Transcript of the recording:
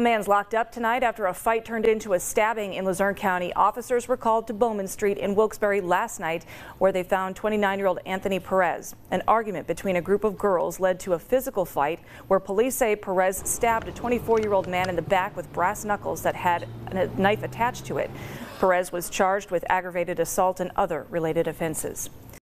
A man's locked up tonight after a fight turned into a stabbing in Luzerne County. Officers were called to Bowman Street in Wilkes-Barre last night where they found 29-year-old Anthony Perez. An argument between a group of girls led to a physical fight where police say Perez stabbed a 24-year-old man in the back with brass knuckles that had a knife attached to it. Perez was charged with aggravated assault and other related offenses.